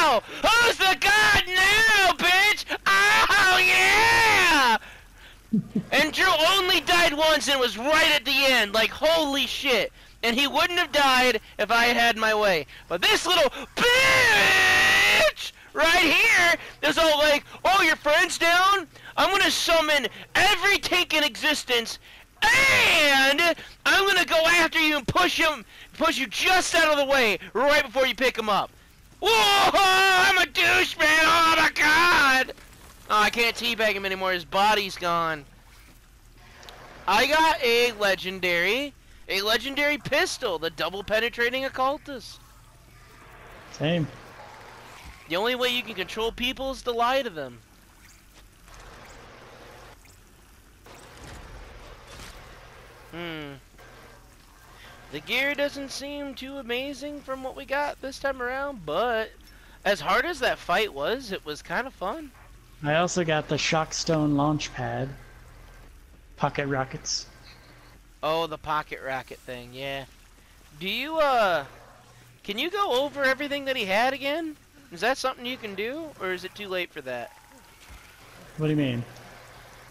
now? Who's the god now, bitch? Oh yeah! and Drew only died once and was right at the end. Like holy shit! And he wouldn't have died if I had had my way. But this little bitch right here is all like, "Oh, your friend's down. I'm gonna summon every tank in existence." And I'm gonna go after you and push him, push you just out of the way right before you pick him up. Whoa! I'm a douchebag! Oh my god! Oh, I can't teabag him anymore. His body's gone. I got a legendary, a legendary pistol, the double penetrating occultist. Same. The only way you can control people is to lie to them. Hmm. The gear doesn't seem too amazing from what we got this time around, but as hard as that fight was, it was kind of fun. I also got the Shockstone launch pad. Pocket rockets. Oh, the pocket rocket thing, yeah. Do you, uh, can you go over everything that he had again? Is that something you can do, or is it too late for that? What do you mean?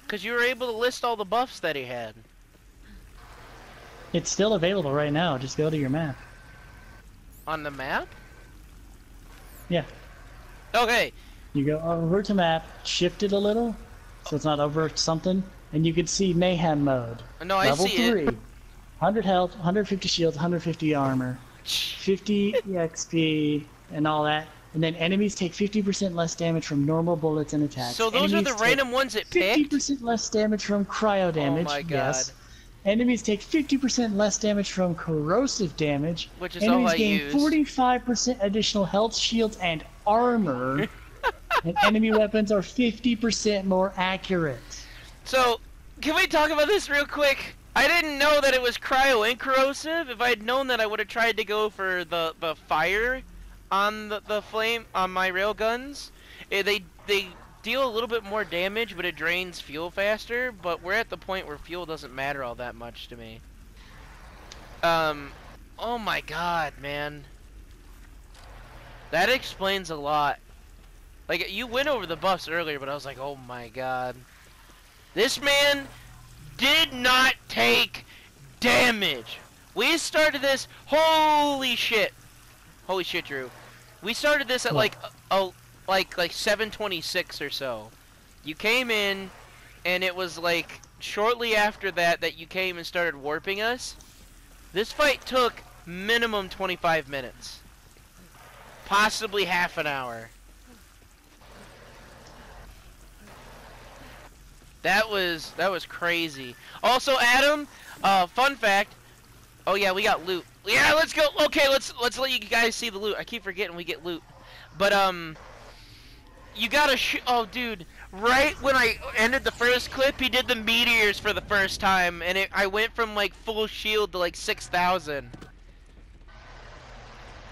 Because you were able to list all the buffs that he had. It's still available right now. Just go to your map. On the map? Yeah. Okay. You go over to map, shift it a little, so it's not over something, and you can see mayhem mode. No, I Level see three. it. 100 health, 150 shields, 150 armor, 50 EXP, and all that. And then enemies take 50% less damage from normal bullets and attacks. So those are the random ones it picked? 50% less damage from cryo oh damage. Oh my Yes. Enemies take 50% less damage from corrosive damage. Which is all Enemies I gain use. 45% additional health, shields, and armor. and enemy weapons are 50% more accurate. So, can we talk about this real quick? I didn't know that it was cryo and corrosive. If I had known that, I would have tried to go for the, the fire on the, the flame on my rail guns. Eh, they they deal a little bit more damage, but it drains fuel faster. But we're at the point where fuel doesn't matter all that much to me. Um, oh my god, man. That explains a lot. Like, you went over the buffs earlier, but I was like, oh my god. This man did not take damage. We started this. Holy shit. Holy shit, Drew. We started this at What? like a, like like 726 or so. You came in and it was like shortly after that that you came and started warping us. This fight took minimum 25 minutes. Possibly half an hour. That was that was crazy. Also, Adam, uh, fun fact. Oh yeah, we got loot. Yeah, let's go. Okay, let's let's let you guys see the loot. I keep forgetting we get loot. But um, you gotta sh. Oh, dude, right when I ended the first clip, he did the meteors for the first time, and it, I went from like full shield to like six thousand.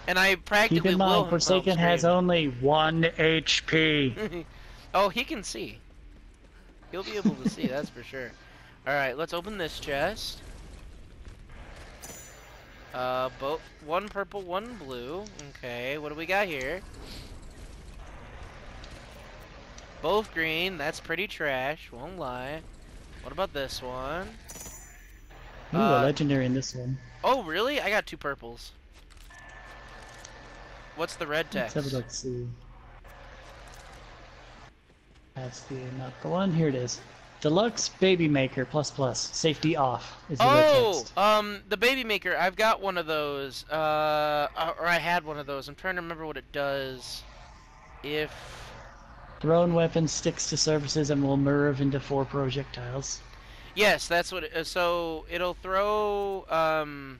And I practically Keep in mind, Forsaken has only 1 HP. oh, he can see. He'll be able to see, that's for sure. Alright, let's open this chest. Uh, both one purple, one blue. Okay, what do we got here? Both green, that's pretty trash, won't lie. What about this one? Ooh, Uh, a legendary in this one. Oh, really? I got two purples. What's the red Let's text? have a look, see. That's the not the one. Here it is. Deluxe Baby Maker plus plus. Safety off is the Oh, text. um, the baby maker. I've got one of those. Uh, or I had one of those. I'm trying to remember what it does. If Thrown weapon sticks to surfaces and will merge into four projectiles. yes, that's what. It, uh, so it'll throw. Um,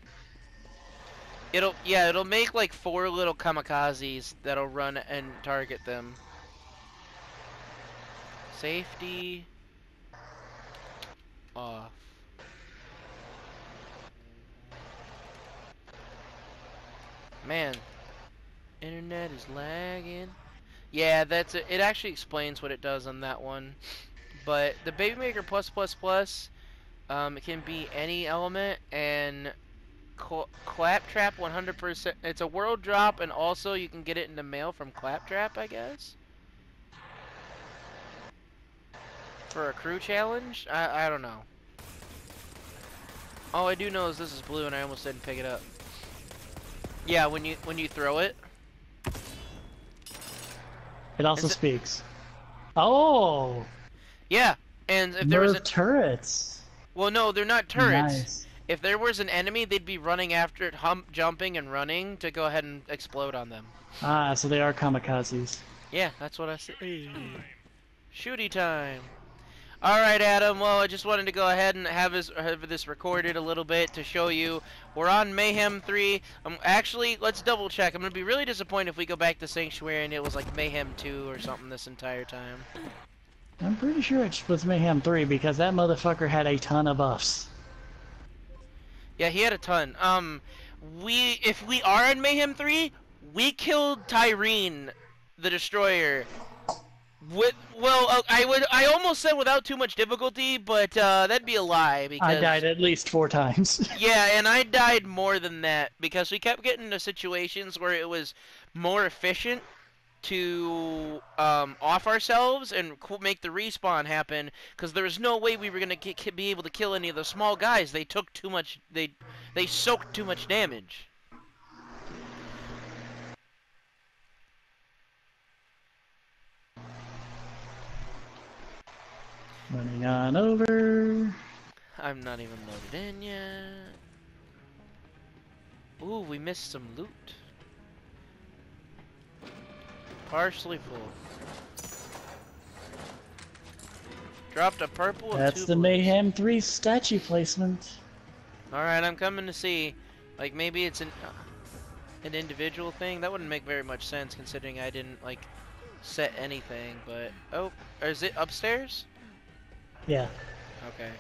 it'll yeah, it'll make like four little kamikazes that'll run and target them. Safety off. Man, internet is lagging. Yeah, that's it. It actually explains what it does on that one. But the Baby Maker plus plus plus, um, it can be any element, and Cl Claptrap 100%. It's a world drop, and also you can get it in the mail from Claptrap, I guess. For a crew challenge? I, I don't know. All I do know is this is blue, and I almost didn't pick it up. Yeah, when you when you throw it. It also speaks. Oh, Yeah, and if there was a turrets. well, no, they're not turrets. Nice. If there was an enemy, they'd be running after it, hump, jumping and running to go ahead and explode on them. Ah, so they are kamikazes. Yeah, that's what I said. Shooty time. All right, Adam. Well, I just wanted to go ahead and have this have this recorded a little bit to show you we're on Mayhem 3. Um, actually, let's double check. I'm gonna be really disappointed if we go back to Sanctuary and it was like Mayhem 2 or something this entire time. I'm pretty sure it was Mayhem 3 because that motherfucker had a ton of buffs. Yeah, he had a ton. Um, we if we are in Mayhem 3, we killed Tyreen, the Destroyer. With well, uh, I would I almost said without too much difficulty, but uh, that'd be a lie because I died at least four times. Yeah, and I died more than that because we kept getting into situations where it was more efficient to um, off ourselves and qu- make the respawn happen because there was no way we were gonna be able to kill any of the small guys. They took too much. They they soaked too much damage. Running on over. I'm not even loaded in yet. Ooh, we missed some loot. Partially full. Dropped a purple That's the blues. Mayhem 3 statue placement. Alright, I'm coming to see. Like, maybe it's an, uh, an individual thing? That wouldn't make very much sense considering I didn't, like, set anything, but... Oh, is it upstairs? Yeah. Okay.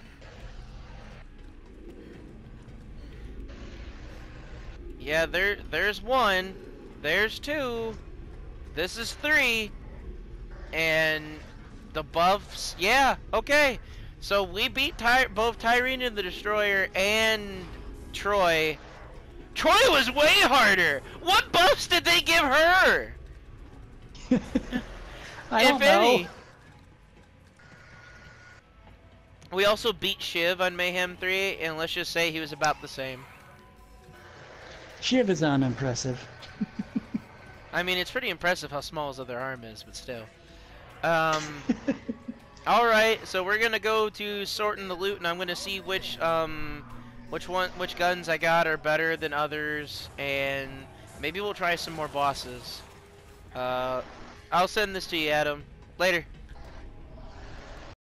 Yeah, there there's one. There's two. This is three. And the buffs, yeah, okay. So we beat Ty both Tyreen and the Destroyer and Troy. Troy was way harder. What buffs did they give her? I if don't know. any. We also beat Shiv on Mayhem 3, and let's just say he was about the same. Shiv is unimpressive. I mean, it's pretty impressive how small his other arm is, but still. Um, Alright, so we're gonna go to sorting the loot, and I'm gonna see which, um, which one, which guns I got are better than others, and maybe we'll try some more bosses. Uh, I'll send this to you, Adam. Later.